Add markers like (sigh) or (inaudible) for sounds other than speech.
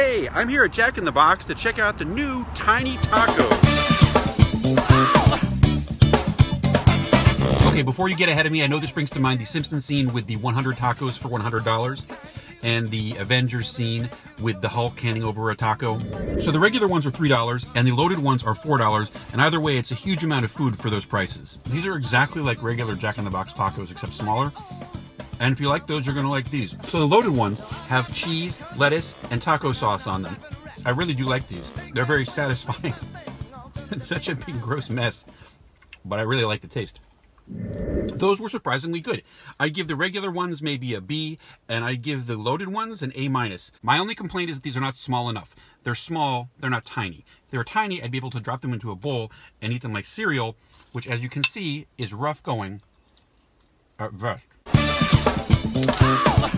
Hey, I'm here at Jack in the Box to check out the new Tiny Taco. Okay, before you get ahead of me, I know this brings to mind the Simpsons scene with the 100 tacos for $100 and the Avengers scene with the Hulk handing over a taco. So the regular ones are $3 and the loaded ones are $4, and either way, it's a huge amount of food for those prices. These are exactly like regular Jack in the Box tacos, except smaller. And if you like those, you're going to like these. So the loaded ones have cheese, lettuce, and taco sauce on them. I really do like these. They're very (laughs) satisfying. it's such a big, gross mess, but I really like the taste. Those were surprisingly good. I give the regular ones maybe a B, and I give the loaded ones an A minus. My only complaint is that these are not small enough. They're small, they're not tiny. If they were tiny, I'd be able to drop them into a bowl and eat them like cereal, which as you can see is rough going uh, at best. Oh.